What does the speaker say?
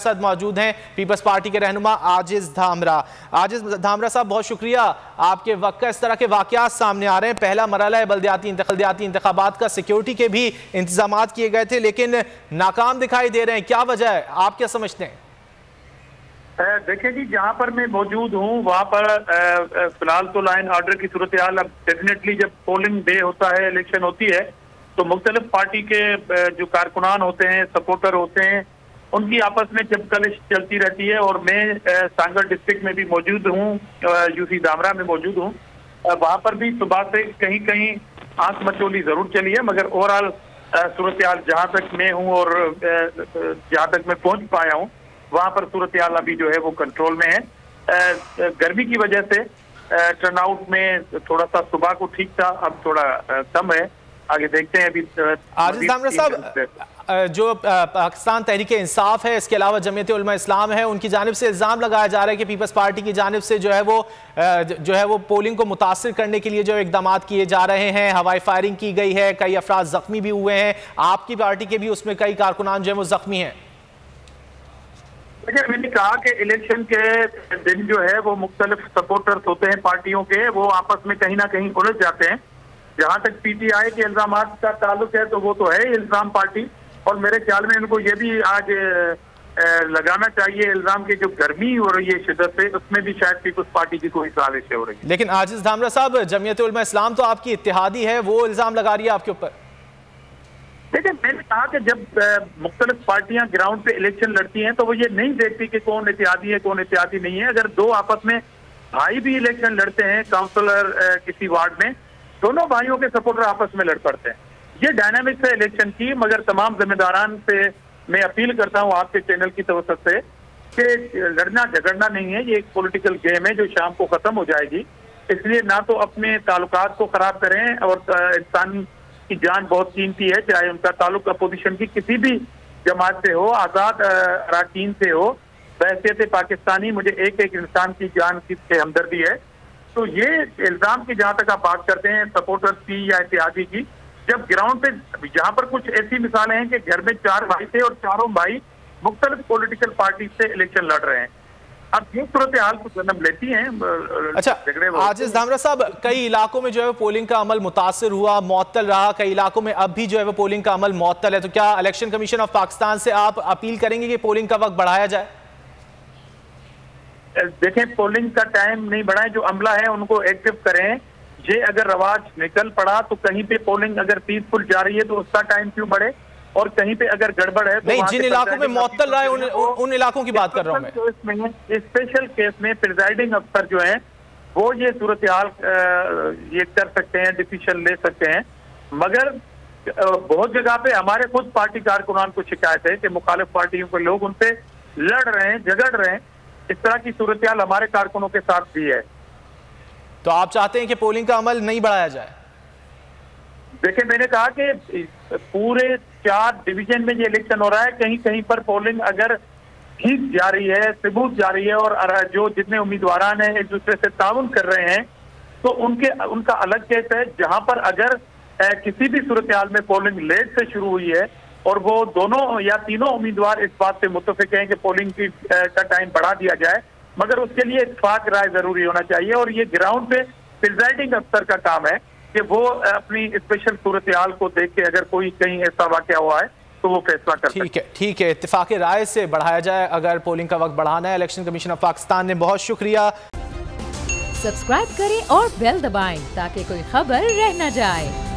साथ मौजूद हैं पीपल्स पार्टी के रहनुमा आजिज धामरा। आजिज धामरा साहब, बहुत शुक्रिया आपके वक्त का इस तरह के वाकयात सामने आ रहे हैं। पहला मरला है बल्दियाती बल्दियाती इंतबात का सिक्योरिटी के भी इंतज़ाम किए गए थे, लेकिन नाकाम दिखाई दे रहे हैं। क्या वजह है? आप क्या समझते हैं? देखिए जी, जहाँ पर मैं मौजूद हूँ, वहाँ पर फ़िलहाल तो लाइन ऑर्डर की सूरत हाल अब डेफिनेटली जब पोलिंग डे होता है इलेक्शन होती है तो मुख्तलिफ़ पार्टी के जो कारकुनान होते हैं सपोर्टर होते हैं उनकी आपस में जब कलिश चलती रहती है और मैं सांगर डिस्ट्रिक्ट में भी मौजूद हूँ यूसी दामरा में मौजूद हूँ। वहाँ पर भी सुबह से कहीं कहीं आँख मचोली ज़रूर चली है, मगर ओवरऑल सूरत हाल जहाँ तक मैं हूँ और जहाँ तक मैं पहुँच पाया हूँ, वहाँ पर सूरत हाल अभी जो है वो कंट्रोल में है। गर्मी की वजह से टर्नआउट में थोड़ा सा सुबह को ठीक था, अब थोड़ा कम है। आगे देखते हैं अभी आजिज दामरा साहब जो पाकिस्तान तहरीक इंसाफ है इसके अलावा जमीयत इस्लाम है उनकी जानब से इल्ज़ाम लगाया जा रहा है कि पीपल्स पार्टी की जानब से जो है वो जो है वो पोलिंग को मुतासर करने के लिए जो इकदाम किए जा रहे हैं हवाई फायरिंग की गई है कई अफराज जख्मी भी हुए हैं आपकी पार्टी के भी उसमें कई कारकुनान जो है वो जख्मी हैं। देखिए मैंने कहा कि इलेक्शन के दिन जो है वो मुख्तलिफ़ सपोर्टर्स होते हैं पार्टियों के वो आपस में कहीं ना कहीं उलझ जाते हैं। जहाँ तक पीटीआई के इल्ज़ाम का ताल्लुक है तो वो तो है इल्ज़ाम पार्टी। और मेरे ख्याल में इनको ये भी आज लगाना चाहिए इल्ज़ाम की जो गर्मी हो रही है शिदत से उसमें भी शायद पीपुल्स पार्टी की कोई साजिश हो रही है। लेकिन आजिज धामरा साहब जमीयत इस्लाम तो आपकी इतिहादी है वो इल्ज़ाम लगा रही है आपके ऊपर? देखिए मैंने कहा कि जब मुख्तलिफ़ पार्टियाँ ग्राउंड पे इलेक्शन लड़ती हैं तो वो ये नहीं देखती कि कौन इतिहादी है कौन इतिहादी नहीं है। अगर दो आपस में भाई भी इलेक्शन लड़ते हैं काउंसलर किसी वार्ड में दोनों भाइयों के सपोर्टर आपस में लड़ पड़ते हैं। ये डायनामिक्स है इलेक्शन की, मगर तमाम जिम्मेदारान से मैं अपील करता हूँ आपके चैनल की तवसत से कि लड़ना झगड़ना नहीं है, ये एक पॉलिटिकल गेम है जो शाम को खत्म हो जाएगी। इसलिए ना तो अपने ताल्लुकात को खराब करें और इंसान की जान बहुत कीमती है, चाहे उनका ताल्लुक अपोजिशन की किसी भी जमात से हो, आज़ाद अरकान से हो। बहसीत पाकिस्तानी मुझे एक एक इंसान की जान की हमदर्दी है। तो ये इल्ज़ाम की जहाँ तक आप बात करते हैं सपोर्टर्स की या इत्यादि की जब ग्राउंड पे जहाँ पर कुछ ऐसी मिसालें हैं कि घर में चार भाई थे और चारों भाई मुख्तलिफ़ पोलिटिकल पार्टी से इलेक्शन लड़ रहे हैं। अब ये सूरत हाल को जन्म लेती हैं अच्छा आजिज धामरा साहब कई इलाकों में जो है पोलिंग का अमल मुतासर हुआ मअतल रहा कई इलाकों में अब भी जो है वो पोलिंग का अमल मअतल है। तो क्या इलेक्शन कमीशन ऑफ़ पाकिस्तान से आप अपील करेंगे कि पोलिंग का वक्त बढ़ाया जाए? देखें पोलिंग का टाइम नहीं बढ़ाए जो अमला है उनको एक्टिव करें। ये अगर रवाज निकल पड़ा तो कहीं पे पोलिंग अगर पीसफुल जा रही है तो उसका टाइम क्यों बढ़े? और कहीं पे अगर गड़बड़ है तो नहीं जिन इलाकों में मौतल रहा है उन, उन इलाकों की बात कर रहा हूँ मैं। स्पेशल केस में प्रिजाइडिंग अफसर जो है वो ये सूरत हाल ये कर सकते हैं डिसीशन ले सकते हैं। मगर बहुत जगह पे हमारे खुद पार्टी कारकुनान को शिकायत है कि मुखालिफ पार्टियों के लोग उनसे लड़ रहे हैं झगड़ रहे हैं। इस तरह की सूरतयाल हमारे कारकुनों के साथ भी है। तो आप चाहते हैं कि पोलिंग का अमल नहीं बढ़ाया जाए? देखिए मैंने कहा कि पूरे चार डिवीज़न में ये इलेक्शन हो रहा है कहीं कहीं पर पोलिंग अगर ठीक जा रही है सबूत जा रही है और जो जितने उम्मीदवार हैं एक दूसरे से ताउन कर रहे हैं तो उनके उनका अलग केस है। जहाँ पर अगर किसी भी सूरत हाल में पोलिंग लेट से शुरू हुई है और वो दोनों या तीनों उम्मीदवार इस बात से मुतफिक हैं कि पोलिंग की का टाइम बढ़ा दिया जाए मगर उसके लिए इतफाक राय ज़रूरी होना चाहिए और ये ग्राउंड पे प्रिजाइडिंग अफसर का काम है कि वो अपनी स्पेशल सूरत हाल को देख के अगर कोई कहीं ऐसा वाक्य हुआ है तो वो फैसला कर ठीक है ठीक है इतफाक राय से बढ़ाया जाए अगर पोलिंग का वक्त बढ़ाना है इलेक्शन कमीशन ऑफ़ पाकिस्तान ने बहुत शुक्रिया। सब्सक्राइब करें और बेल दबाएँ ताकि कोई खबर रह न जाए।